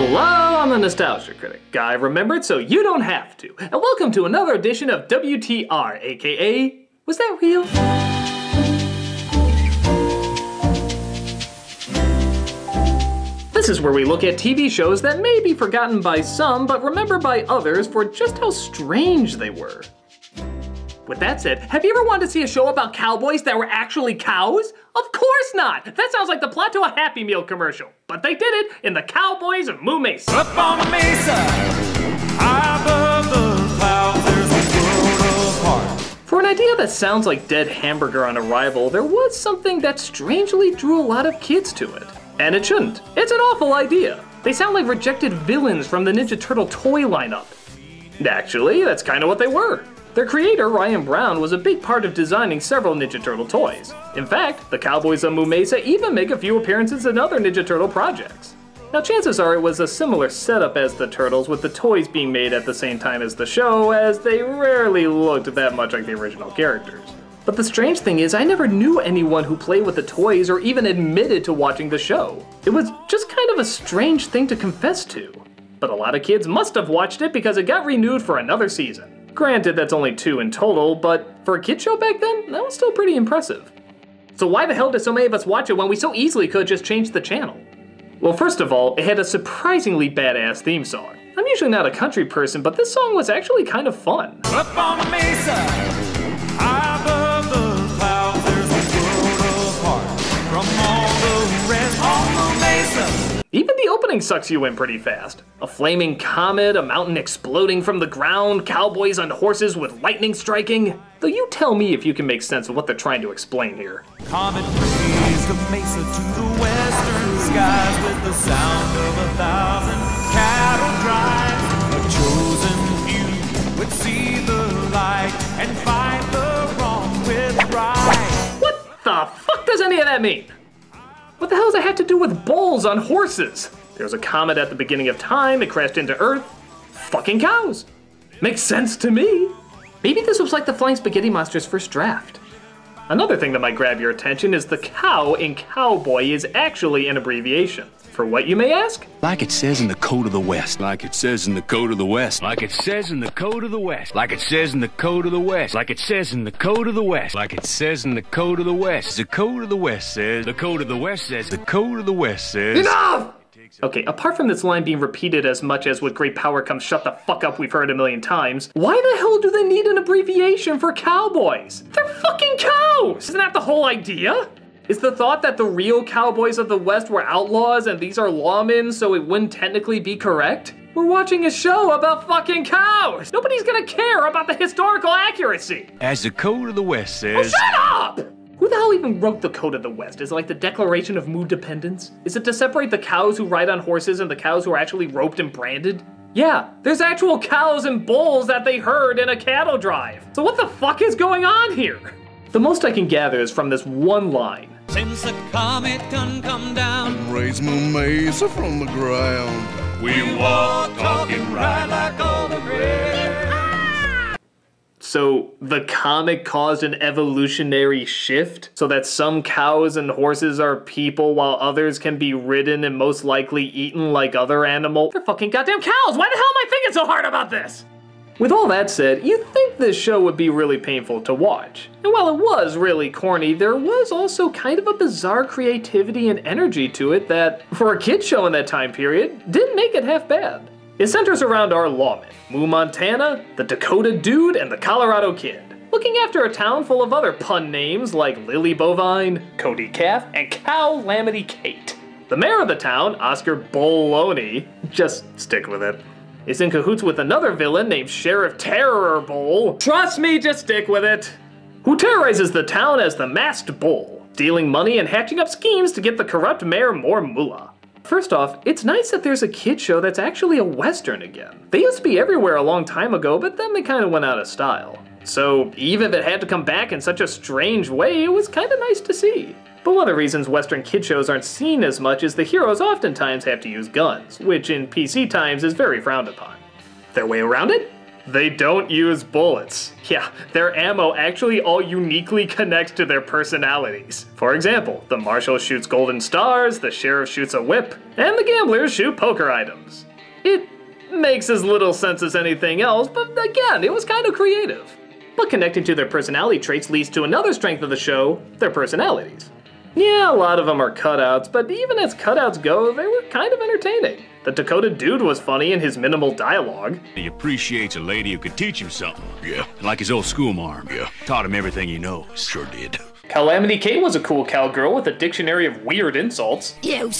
Hello, I'm the Nostalgia Critic. Guy remembered so you don't have to. And welcome to another edition of WTR, aka Was That Real? This is where we look at TV shows that may be forgotten by some, but remembered by others for just how strange they were. With that said, have you ever wanted to see a show about cowboys that were actually cows? Of course not! That sounds like the plot to a Happy Meal commercial. But they did it in the Cowboys of Moo Mesa. Up on mesa, above the clouds, there's a world apart. For an idea that sounds like Dead Hamburger on arrival, there was something that strangely drew a lot of kids to it. And it shouldn't. It's an awful idea. They sound like rejected villains from the Ninja Turtle toy lineup. Actually, that's kind of what they were. Their creator, Ryan Brown, was a big part of designing several Ninja Turtle toys. In fact, the Cowboys of Moo Mesa even make a few appearances in other Ninja Turtle projects. Now, chances are it was a similar setup as the Turtles, with the toys being made at the same time as the show, as they rarely looked that much like the original characters. But the strange thing is, I never knew anyone who played with the toys or even admitted to watching the show. It was just kind of a strange thing to confess to. But a lot of kids must have watched it because it got renewed for another season. Granted, that's only two in total, but for a kid show back then, that was still pretty impressive. So why the hell did so many of us watch it when we so easily could just change the channel? Well, first of all, it had a surprisingly badass theme song. I'm usually not a country person, but this song was actually kind of fun. The opening sucks you in pretty fast. A flaming comet, a mountain exploding from the ground, cowboys on horses with lightning striking. Though you tell me if you can make sense of what they're trying to explain here. Comet breeze the mesa to the western skies with the sound of a thousand cattle drives. A chosen few would see the light and fight the wrong with right. What the fuck does any of that mean? What the hell does it have to do with bulls on horses? There was a comet at the beginning of time, it crashed into Earth. Fucking cows. Makes sense to me. Maybe this was like the Flying Spaghetti Monster's first draft. Another thing that might grab your attention is the cow in cowboy is actually an abbreviation. For what you may ask? Like it says in the Code of the West. Like it says in the Code of the West. Like it says in the Code of the West. Like it says in the Code of the West. Like it says in the Code of the West. Like it says in the Code of the West. The Code of the West says. The Code of the West says. The Code of the West says. Enough! Okay, apart from this line being repeated as much as with great power comes shut the fuck up we've heard a million times, why the hell do they need an abbreviation for cowboys? They're fucking cows! Isn't that the whole idea? Is the thought that the real cowboys of the West were outlaws and these are lawmen so it wouldn't technically be correct? We're watching a show about fucking cows! Nobody's gonna care about the historical accuracy! As the Code of the West says. Oh, says. shut up! Who the hell even wrote the Code of the West? Is it like the Declaration of Moo Dependence? Is it to separate the cows who ride on horses and the cows who are actually roped and branded? Yeah, there's actual cows and bulls that they herd in a cattle drive. So what the fuck is going on here? The most I can gather is from this one line. Since the comet done come down, Raise my mesa from the ground. we walk talking right like all the rest. So the comic caused an evolutionary shift so that some cows and horses are people while others can be ridden and most likely eaten like other animals. They're fucking goddamn cows! Why the hell am I thinking so hard about this? With all that said, you'd think this show would be really painful to watch. And while it was really corny, there was also kind of a bizarre creativity and energy to it that, for a kid show in that time period, didn't make it half bad. It centers around our lawmen, Moo Montana, the Dakota Dude, and the Colorado Kid. Looking after a town full of other pun names like Lily Bovine, Cody Calf, and Cowlamity Kate. The mayor of the town, Oscar Bulloney, just stick with it, is in cahoots with another villain named Sheriff Terrorbull. Trust me, just stick with it. Who terrorizes the town as the Masked Bull, stealing money and hatching up schemes to get the corrupt mayor more moolah. First off, it's nice that there's a kid show that's actually a western again. They used to be everywhere a long time ago, but then they kind of went out of style. So even if it had to come back in such a strange way, it was kind of nice to see. But one of the reasons Western kid shows aren't seen as much is the heroes oftentimes have to use guns, which in PC times is very frowned upon. Their way around it? They don't use bullets. Yeah, their ammo actually all uniquely connects to their personalities. For example, the marshal shoots golden stars, the sheriff shoots a whip, and the gamblers shoot poker items. It makes as little sense as anything else, but again, it was kind of creative. But connecting to their personality traits leads to another strength of the show their personalities. Yeah, a lot of them are cutouts, but even as cutouts go, they were kind of entertaining. The Dakota dude was funny in his minimal dialogue. He appreciates a lady who could teach him something. Yeah. Like his old schoolmarm. Yeah. Taught him everything he knows. Sure did. Calamity Kate was a cool cowgirl with a dictionary of weird insults. You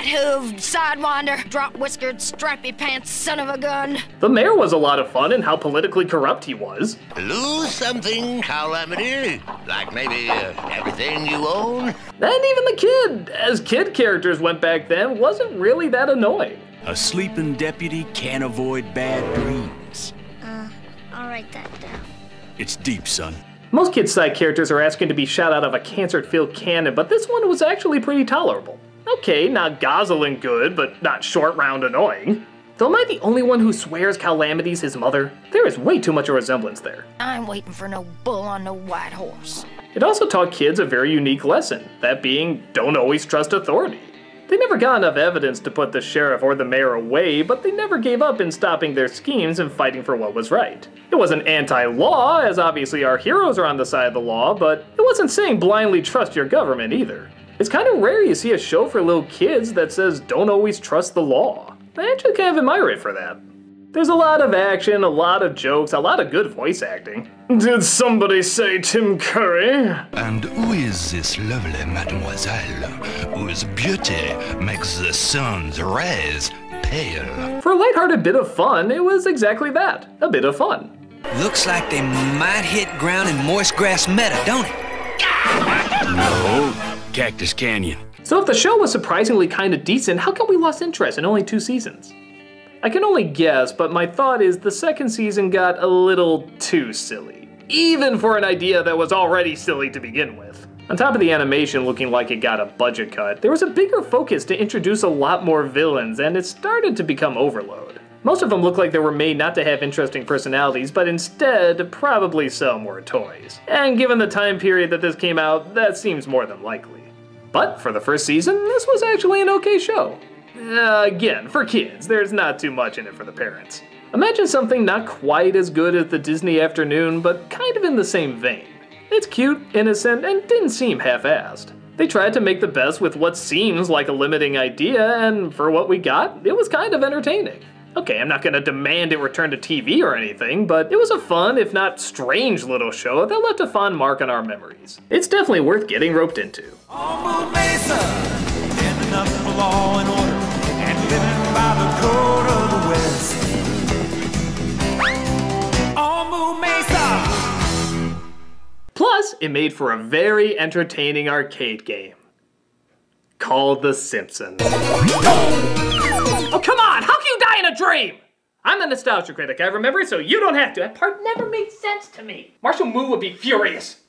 spat-hooved, sidewinder, drop-whiskered, stripy pants son of a gun. The mayor was a lot of fun in how politically corrupt he was. Lose something, Calamity? Like maybe uh, everything you own? And even the kid, as kid characters went back then, wasn't really that annoying. A sleeping deputy can't avoid bad dreams. Uh, I'll write that down. It's deep, son. Most kids' side characters are asking to be shot out of a cancer filled cannon, but this one was actually pretty tolerable. Okay, not Gosalyn good, but not short round annoying. Though am I the only one who swears Calamity's his mother? There is way too much a resemblance there. I'm waiting for no bull on no white horse. It also taught kids a very unique lesson, that being, don't always trust authority. They never got enough evidence to put the sheriff or the mayor away, but they never gave up in stopping their schemes and fighting for what was right. It wasn't anti law, as obviously our heroes are on the side of the law, but it wasn't saying blindly trust your government either. It's kind of rare you see a show for little kids that says don't always trust the law. I actually kind of admire it for that. There's a lot of action, a lot of jokes, a lot of good voice acting. Did somebody say Tim Curry? And who is this lovely mademoiselle whose beauty makes the sun's rays pale? For a lighthearted bit of fun, it was exactly that a bit of fun. Looks like they might hit ground in moist grass meadow, don't it? No. Cactus Canyon. So, if the show was surprisingly kind of decent, how come we lost interest in only two seasons? I can only guess, but my thought is the second season got a little too silly. Even for an idea that was already silly to begin with. On top of the animation looking like it got a budget cut, there was a bigger focus to introduce a lot more villains, and it started to become overload. Most of them look like they were made not to have interesting personalities, but instead probably sell more toys. And given the time period that this came out, that seems more than likely. But for the first season, this was actually an okay show. Uh, again, for kids, there's not too much in it for the parents. Imagine something not quite as good as the Disney afternoon, but kind of in the same vein. It's cute, innocent, and didn't seem half assed. They tried to make the best with what seems like a limiting idea, and for what we got, it was kind of entertaining. Okay, I'm not gonna demand it return to TV or anything, but it was a fun, if not strange, little show that left a fond mark on our memories. It's definitely worth getting roped into. On Moo Mesa, standing up for law and order, and living by the code of the West. On Moo Mesa. Plus, it made for a very entertaining arcade game called The Simpsons. Oh, come on! Die in a dream? I'm the nostalgia critic. I remember it, so you don't have to. That part never made sense to me. Marshall Moo would be furious.